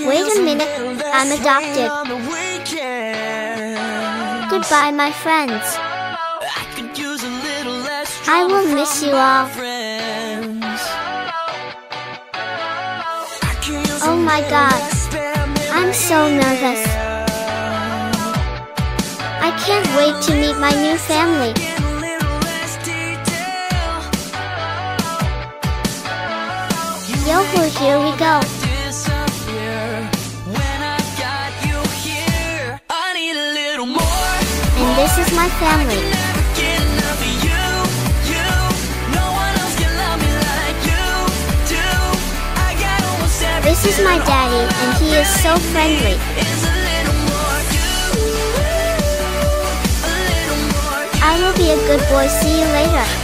Wait a minute, I'm adopted. Goodbye, my friends. I will miss you all. Oh my god. I'm so nervous. I can't wait to meet my new family. Yo-hoo, here we go. This is my family. This is my daddy, and he is so friendly. I will be a good boy. See you later.